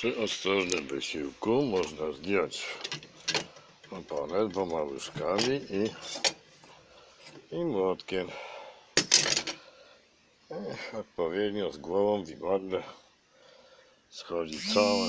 Przy ostrożnym wysiłku można zdjąć oponę dwoma łyżkami i, i młotkiem. Ech, odpowiednio z głową w schodzi całe